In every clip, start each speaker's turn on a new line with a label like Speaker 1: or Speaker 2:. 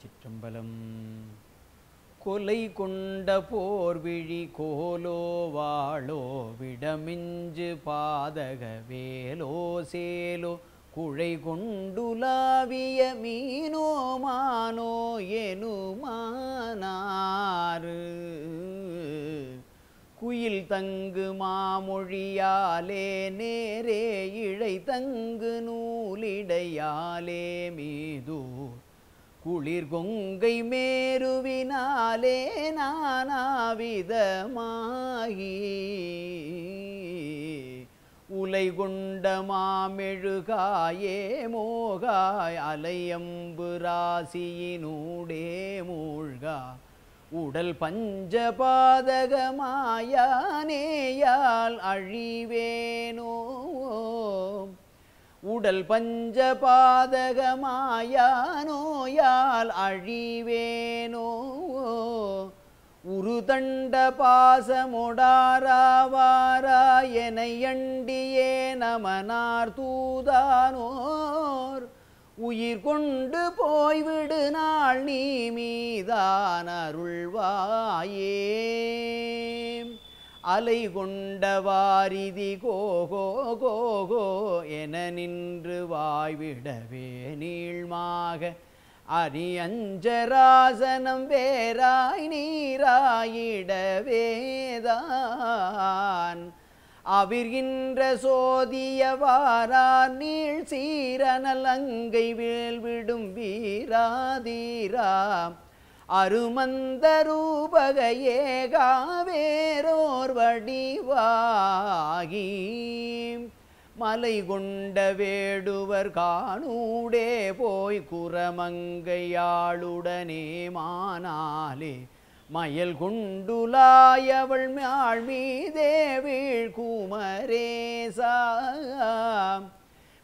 Speaker 1: திருச்சிற்றம்பலம் கொலை கொண்ட போர்விழி கோலோ வாழோ விடமிஞ்சு பாதக வேலோ சேலோ குழை கொண்டுலாவிய மீனோ மானோ எனுமானாறு. குயில் தங்கு மாமொழியாலே நேரே இழை தங்கு நூலிடையாலே மீதூர் குளிர் கொங்கை மேருவினாலே நானாவிதமாகி. உலை கொண்ட மாமெழுகாயே மோகாய் அலையம்பு ராசியினூடே மூழ்கா. உடல் பஞ்சபாதகமாயானேயால் அழிவேனோ உடல் பஞ்சபாதகமாயானோயால் அழிவேனோ? உருதண்ட பாசமுடாராவாரா எனையண்டியே நமனார் தூதானோர். உயிர் கொண்டு போய்விடு நாள் நீ மீதான் அருள்வாயே அலை கொண்ட வாரிதி கோகோ கோகோ என நின்று வாய்விடவே நீள்மாக. அரியஞ்சராசனம் வேராய் நீராயிடவேதான். அவிர்கின்ற சோதியவாரார் நீள் சீரனல் அங்கை வேல்விடும் வீராதீராம் அருமந்த ரூபக ஏகாவேரோர் வடிவாகி. மலை கொண்ட வேடுவர் காணூடே போய் குரமங்கையாளுடனே மானாலே. மயல் குண்டுலாயவள் மாள் மீதே வீழ் குமரேசா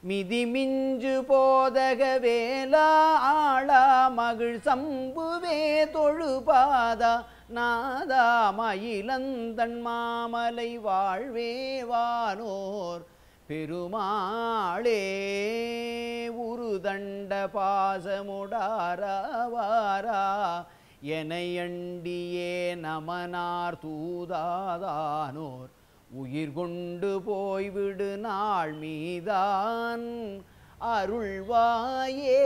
Speaker 1: மிதி மிஞ்சு போதக வேலா ஆளா மகிழ் சம்புவே தொழுபாதா நாதா மயிலந்தன் மாமலை வாழ்வே வானோர் பெருமாளே உருதண்ட பாசமுடாராவாரா எனையண்டியே நமனார் தூதாதானோர் உயிர் கொண்டு போய்விடு நாள் மீதான் அருள்வாயே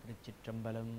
Speaker 1: திருச்சிற்றம்பலம்.